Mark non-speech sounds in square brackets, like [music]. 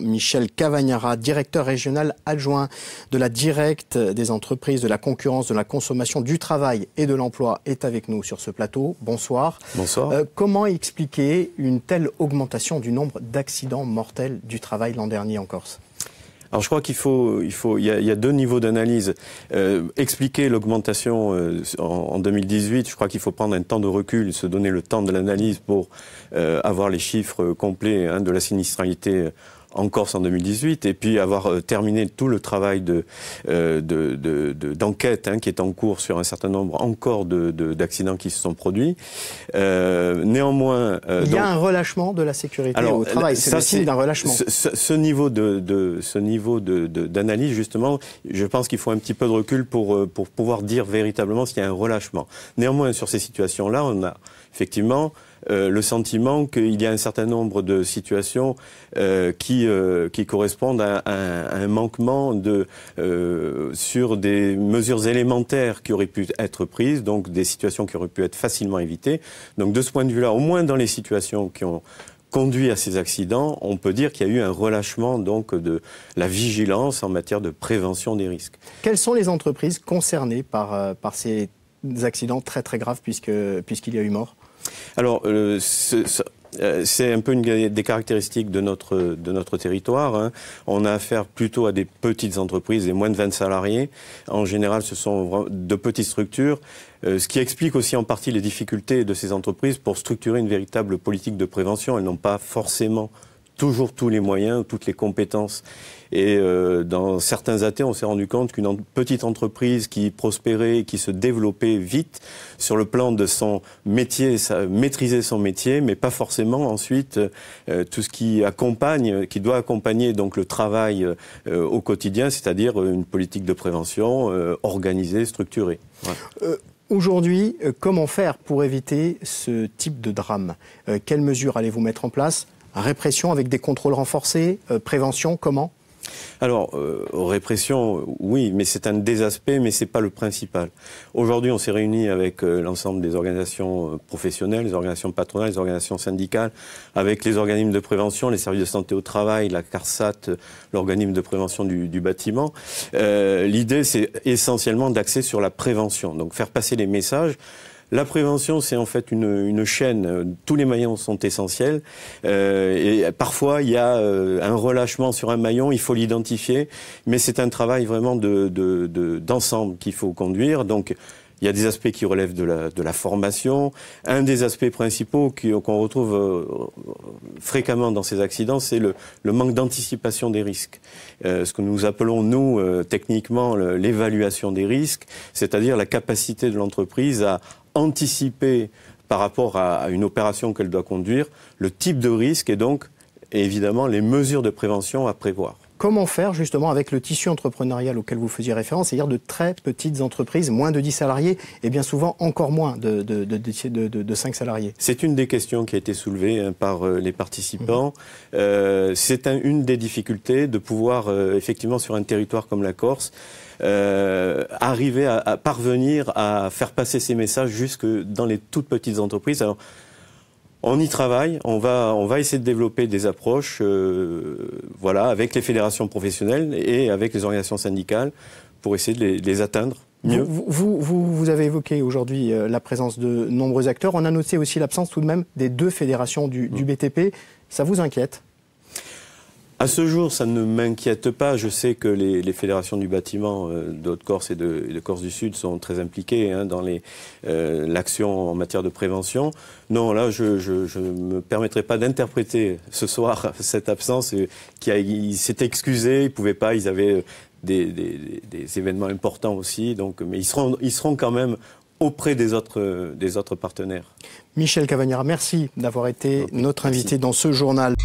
Michel Cavagnara, directeur régional adjoint de la directe des entreprises, de la concurrence, de la consommation, du travail et de l'emploi, est avec nous sur ce plateau. Bonsoir. Bonsoir. Euh, comment expliquer une telle augmentation du nombre d'accidents mortels du travail l'an dernier en Corse? Alors je crois qu'il faut, il faut, il y a, il y a deux niveaux d'analyse. Euh, expliquer l'augmentation euh, en, en, 2018, je crois qu'il faut prendre un temps de recul, se donner le temps de l'analyse pour avoir les chiffres complets hein, de la sinistralité en Corse en 2018 et puis avoir euh, terminé tout le travail de euh, d'enquête de, de, hein, qui est en cours sur un certain nombre encore d'accidents qui se sont produits. Euh, néanmoins, euh, il y a un relâchement de la sécurité alors, au travail. C'est le signe d'un relâchement. Ce, ce, ce, niveau de, de ce niveau d'analyse justement, je pense qu'il faut un petit peu de recul pour euh, pour pouvoir dire véritablement s'il y a un relâchement. Néanmoins, sur ces situations-là, on a effectivement euh, le sentiment qu'il y a un certain nombre de situations euh, qui, euh, qui correspondent à, un manquement de, sur des mesures élémentaires qui auraient pu être prises, donc des situations qui auraient pu être facilement évitées. Donc de ce point de vue-là, au moins dans les situations qui ont conduit à ces accidents, on peut dire qu'il y a eu un relâchement donc de la vigilance en matière de prévention des risques. Quelles sont les entreprises concernées par, par ces accidents très très graves puisque puisqu'il y a eu mort? Alors, euh, c'est un peu une des caractéristiques de notre, de notre territoire. Hein. On a affaire plutôt à des petites entreprises et moins de 20 salariés. En général, ce sont de petites structures, euh, ce qui explique aussi en partie les difficultés de ces entreprises pour structurer une véritable politique de prévention. Elles n'ont pas forcément toujours tous les moyens, toutes les compétences. Et euh, dans certains athées, on s'est rendu compte qu'une petite entreprise qui prospérait, qui se développait vite sur le plan de son métier, ça, maîtriser son métier, mais pas forcément ensuite euh, tout ce qui accompagne, qui doit accompagner donc le travail euh, au quotidien, c'est-à-dire une politique de prévention euh, organisée, structurée. Voilà. Aujourd'hui, comment faire pour éviter ce type de drame? Quelles mesures allez-vous mettre en place? Répression avec des contrôles renforcés Prévention Comment? Alors, euh, répression, oui, mais c'est un des aspects, mais c'est pas le principal. Aujourd'hui, on s'est réunis avec euh, l'ensemble des organisations euh, professionnelles, les organisations patronales, les organisations syndicales, avec les organismes de prévention, les services de santé au travail, la CARSAT, l'organisme de prévention du, du bâtiment. Euh, L'idée, c'est essentiellement d'axer sur la prévention, donc faire passer les messages. La prévention, c'est en fait une, une, chaîne. Tous les maillons sont essentiels. Euh, et parfois, il y a euh, un relâchement sur un maillon, il faut l'identifier. Mais c'est un travail vraiment d'ensemble de, de, qu'il faut conduire. Donc, il y a des aspects qui relèvent de la, de la formation. Un des aspects principaux qu'on retrouve euh, fréquemment dans ces accidents, c'est le, le, manque d'anticipation des risques. Euh, ce que nous appelons, nous, euh, techniquement, l'évaluation des risques, c'est-à-dire la capacité de l'entreprise à anticiper par rapport à, une opération qu'elle doit conduire le type de risque et donc évidemment les mesures de prévention à prévoir. Comment faire justement avec le tissu entrepreneurial auquel vous faisiez référence, c'est-à-dire de très petites entreprises, moins de 10 salariés et bien souvent encore moins de, de, de, de, de 5 salariés C'est une des questions qui a été soulevée hein, par euh, les participants. Mmh. Euh, c'est un, une des difficultés de pouvoir euh, effectivement sur un territoire comme la Corse euh, arriver à, à, parvenir à faire passer ces messages jusque dans les toutes petites entreprises. Alors, on y travaille, on va, on va essayer de développer des approches euh, voilà, avec les fédérations professionnelles et avec les organisations syndicales pour essayer de les, de les atteindre Mieux. Vous, vous, vous, vous, avez évoqué aujourd'hui euh, la présence de nombreux acteurs. On a noté aussi l'absence tout de même des deux fédérations du, du BTP. Ça vous inquiète? À ce jour, ça ne m'inquiète pas. Je sais que les, les fédérations du bâtiment euh, de Haute-Corse et de, de, Corse du Sud sont très impliquées hein, dans euh, l'action en matière de prévention. Non, là, je ne me permettrai pas d'interpréter ce soir [laughs] cette absence. Euh, qui il s'est excusé, il pouvait pas, ils avaient des, des, des, événements importants aussi. Donc, mais ils seront, ils seront quand même auprès des autres, des autres partenaires. Michel Cavagnara, merci d'avoir été notre invité dans ce journal.